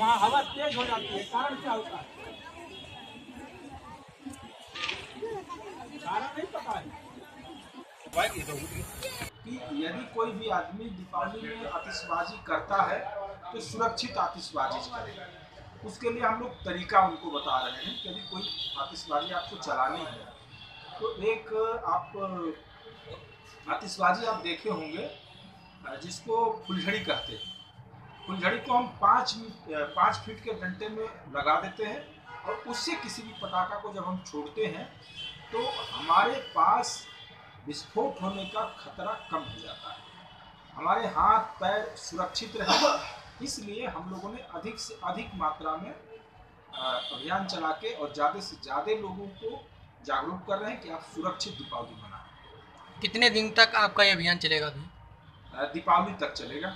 वहाँ हवा तेज हो जाती है, कारण क्या होता है? कारण नहीं पता है। कि यदि कोई भी आदमी दीपावली में आतिशबाजी करता है तो सुरक्षित आतिशबाजी करे। उसके लिए हम लोग तरीका उनको बता रहे हैं यदि कोई आतिशबाजी आपको चलानी है तो एक आप, आतिशबाजी आप देखे होंगे, जिसको फुलझड़ी कहते हैं। फुलझड़ी को हम पाँच पाँच फीट के डंडे में लगा देते हैं और उससे किसी भी पटाखा को जब हम छोड़ते हैं तो हमारे पास विस्फोट होने का खतरा कम हो जाता है। हमारे हाथ पैर सुरक्षित रहे इसलिए हम लोगों ने अधिक से अधिक मात्रा में अभियान चला के और ज़्यादा से ज़्यादा लोगों को जागरूक कर रहे हैं कि आप सुरक्षित दीपावली मनाएँ। कितने दिन तक आपका ये अभियान चलेगा दीपावली तक चलेगा।